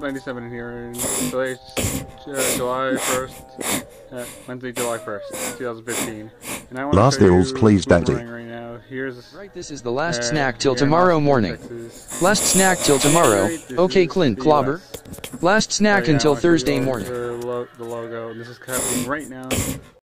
97 in here, in July, uh, July 1st, uh, Wednesday, July 1st, 2015. And I want Last to show hills, you Daddy. right now. Here's Right, this is the last uh, snack till tomorrow morning. Texas. Last snack till tomorrow. Right, Okay, Clint the Clobber. Last snack Right until Thursday morning. The, lo- the logo, and this is happening right now.